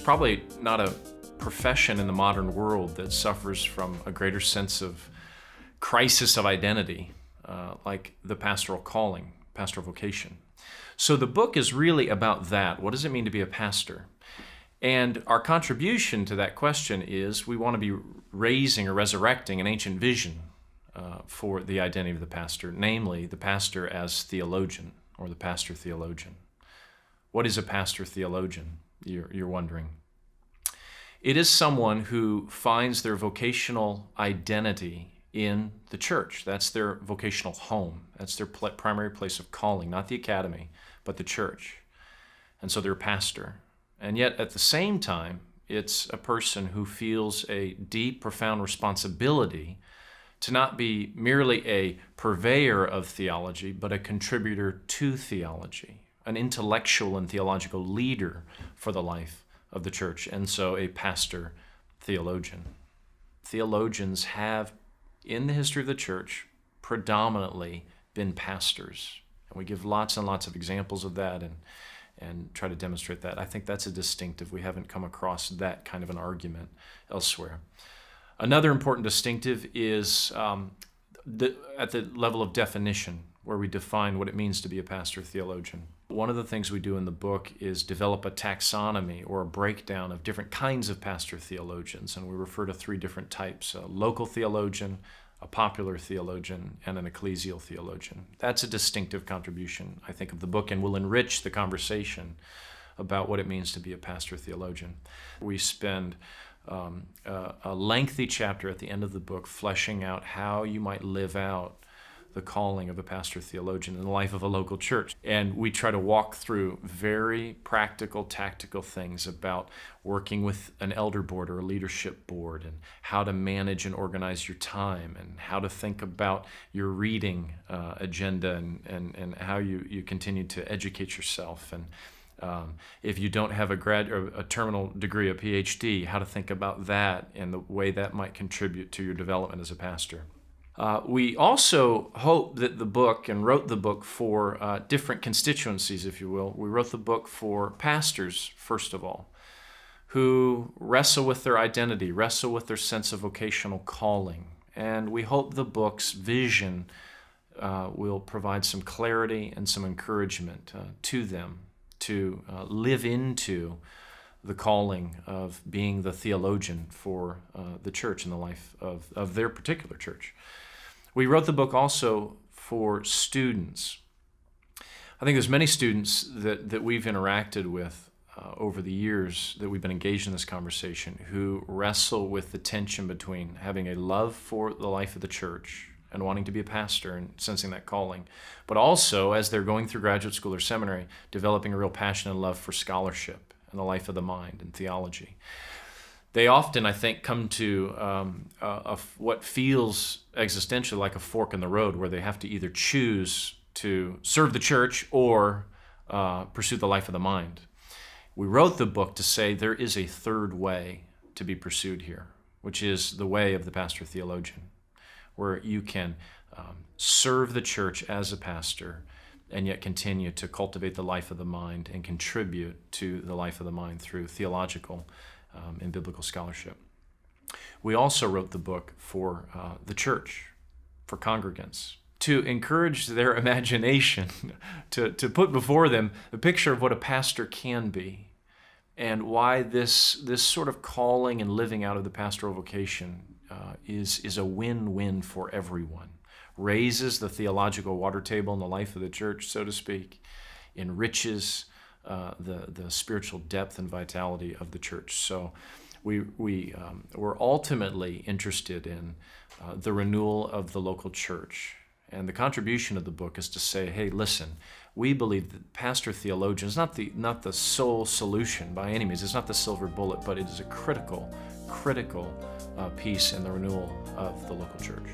probably not a profession in the modern world that suffers from a greater sense of crisis of identity, uh, like the pastoral calling, pastoral vocation. So the book is really about that. What does it mean to be a pastor? And our contribution to that question is we want to be raising or resurrecting an ancient vision uh, for the identity of the pastor, namely the pastor as theologian or the pastor theologian. What is a pastor theologian? You're, you're wondering. It is someone who finds their vocational identity in the church. That's their vocational home. That's their pl- primary place of calling, not the academy, but the church. And so they're a pastor. And yet, at the same time, it's a person who feels a deep, profound responsibility to not be merely a purveyor of theology, but a contributor to theology, an intellectual and theological leader for the life of the church, and so a pastor theologian. Theologians have, in the history of the church, predominantly been pastors. And we give lots and lots of examples of that and, and try to demonstrate that. I think that's a distinctive. We haven't come across that kind of an argument elsewhere. Another important distinctive is um, the, at the level of definition, where we define what it means to be a pastor theologian. One of the things we do in the book is develop a taxonomy or a breakdown of different kinds of pastor theologians, and we refer to three different types a local theologian, a popular theologian, and an ecclesial theologian. That's a distinctive contribution, I think, of the book and will enrich the conversation about what it means to be a pastor theologian. We spend um, a, a lengthy chapter at the end of the book fleshing out how you might live out the calling of a pastor theologian in the life of a local church. And we try to walk through very practical, tactical things about working with an elder board or a leadership board and how to manage and organize your time and how to think about your reading uh, agenda and, and, and how you, you continue to educate yourself and um, if you don't have a grad or a terminal degree, a PhD, how to think about that and the way that might contribute to your development as a pastor. Uh, we also hope that the book and wrote the book for uh, different constituencies, if you will. We wrote the book for pastors, first of all, who wrestle with their identity, wrestle with their sense of vocational calling. And we hope the book's vision uh, will provide some clarity and some encouragement uh, to them to uh, live into the calling of being the theologian for uh, the church and the life of, of their particular church. We wrote the book also for students. I think there's many students that, that we've interacted with uh, over the years that we've been engaged in this conversation who wrestle with the tension between having a love for the life of the church and wanting to be a pastor and sensing that calling. But also, as they're going through graduate school or seminary, developing a real passion and love for scholarship and the life of the mind and theology. They often, I think, come to um, a, a, what feels existentially like a fork in the road where they have to either choose to serve the church or uh, pursue the life of the mind. We wrote the book to say there is a third way to be pursued here, which is the way of the pastor theologian where you can um, serve the church as a pastor and yet continue to cultivate the life of the mind and contribute to the life of the mind through theological um, and biblical scholarship. We also wrote the book for uh, the church, for congregants, to encourage their imagination, to, to put before them a picture of what a pastor can be and why this, this sort of calling and living out of the pastoral vocation uh, is, is a win win for everyone. Raises the theological water table in the life of the church, so to speak, enriches uh, the, the spiritual depth and vitality of the church. So we, we, um, we're ultimately interested in uh, the renewal of the local church. And the contribution of the book is to say, hey, listen, we believe that pastor theologian is not the, not the sole solution by any means. It's not the silver bullet, but it is a critical, critical uh, piece in the renewal of the local church.